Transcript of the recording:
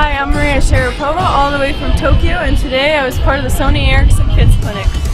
Hi, I'm Maria Sharapova, all the way from Tokyo, and today I was part of the Sony Ericsson Kids Clinic.